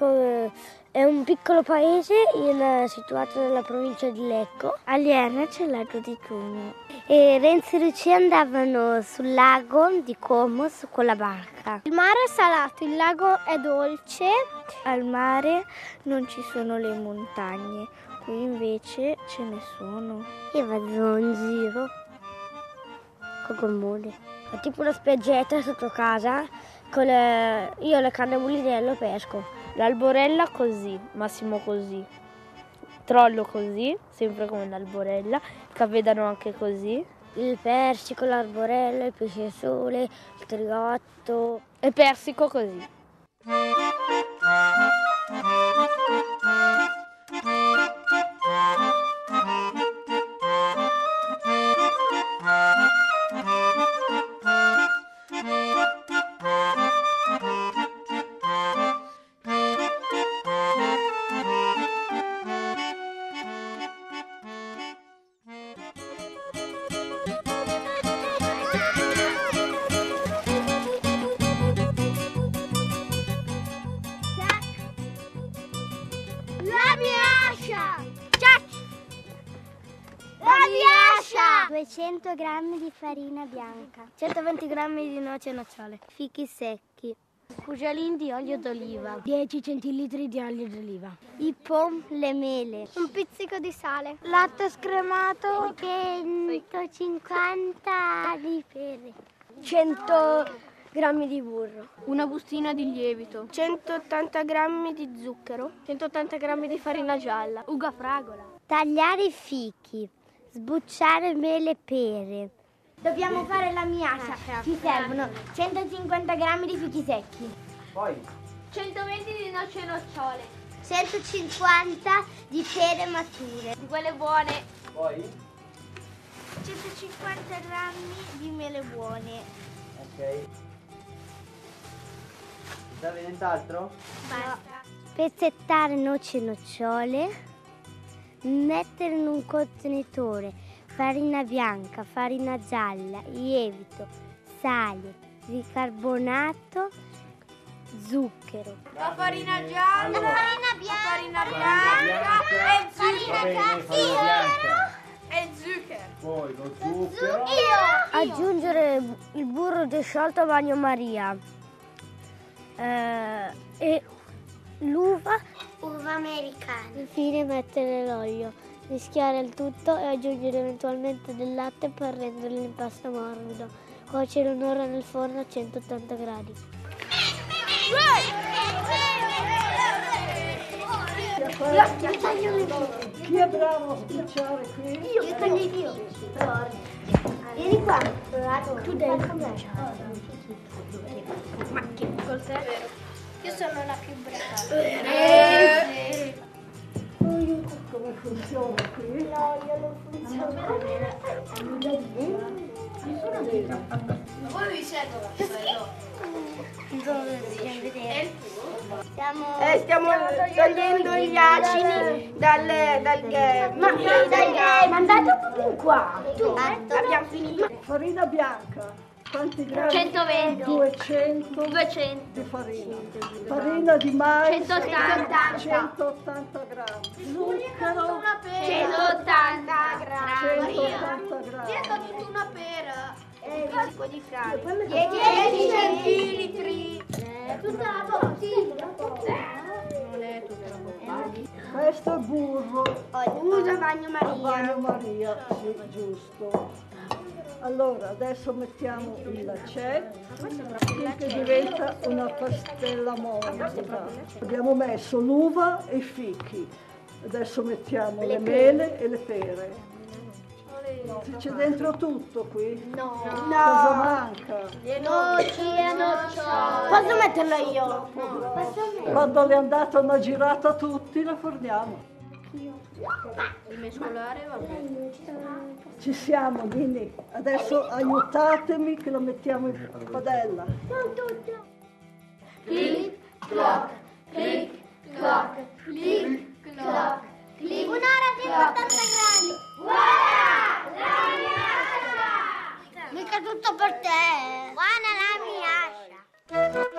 E Lierna è, un piccolo paese in- situato nella provincia di Lecco. A Lierna c'è il lago di Como. E Renzi e Lucia andavano sul lago di Como con la barca. Il mare è salato, il lago è dolce. Al mare non ci sono le montagne, qui invece ce ne sono. Io vado in giro con gommone. Ho tipo una spiaggetta sotto casa. Le... Io le canne mulinello pesco. L'alborella così, massimo così. Trollo così, sempre come l'alborella. Il cavedano anche così. Il persico, l'arborello, il pesce sole, il triotto. E persico così. Miascia! 200 grammi di farina bianca. 120 grammi di noce e nocciole. Fichi secchi. Cucciolini di olio d'oliva. 10 centilitri di olio d'oliva. I pom, le mele. Un pizzico di sale. Latte scremato. 150 di pere. 100 grammi di burro. Una bustina di lievito. 180 grammi di zucchero. 180 grammi di farina gialla. Uga fragola. Tagliare i fichi, sbucciare mele e pere. Dobbiamo fare la miascia. Ci servono 150 grammi di fichi secchi. Poi 120 di noce e nocciole. 150 di pere mature. Di quelle buone. Poi? 150 grammi di mele buone. Ok. Serve nient'altro? Basta. Pezzettare noci e nocciole. Mettere in un contenitore farina bianca, farina gialla, lievito, sale, bicarbonato, zucchero. La farina gialla. farina bianca. farina bianca e Va bene, farina bianca. E zucchero. Poi lo zucchero. Aggiungere il burro già sciolto a bagnomaria eh, e l'uva. Uva americana. Infine mettere l'olio, mischiare il tutto e aggiungere eventualmente del latte per rendere l'impasto morbido. Cuocere un'ora nel forno a 180 gradi. Chi è bravo a spicciare qui? Io taglio io. Vieni qua. Tu devi Ma che te? Io sono la più brava. Come funziona qui? No, io non funziono. Voi vi siete Dove dobbiamo vedere? Stiamo, Eh, stiamo togliendo gli acidi dalle, dal ghe- Ma dai, dai, mandate un po' più qua. Tu, Abbiamo finito. Farina bianca. Quanti grammi? 120. 200 200. di farina. Farina di mais. 180. 180 grammi. Zucchero. 180 grammi. 180 grammi. tutta una pera. Un po' di frane. 10 centilitri. Tutta la bottiglia. Non è tutta la Questo è burro. Usa bagno Maria. Bagno Maria, sì, giusto. Allora, adesso mettiamo il lacet finché diventa una pastella morbida. Abbiamo messo l'uva e i fichi. Adesso mettiamo le mele e le pere. C'è dentro tutto qui? No. Cosa manca? Noci e nocciole. Posso metterlo io? Posso metterlo? Quando le hanno dato una girata a tutti, la forniamo. Il mescolare va bene. Ci siamo, Nini. Adesso aiutatemi che lo mettiamo in padella. Non tutto. tutto per te. Buona la mia ascia.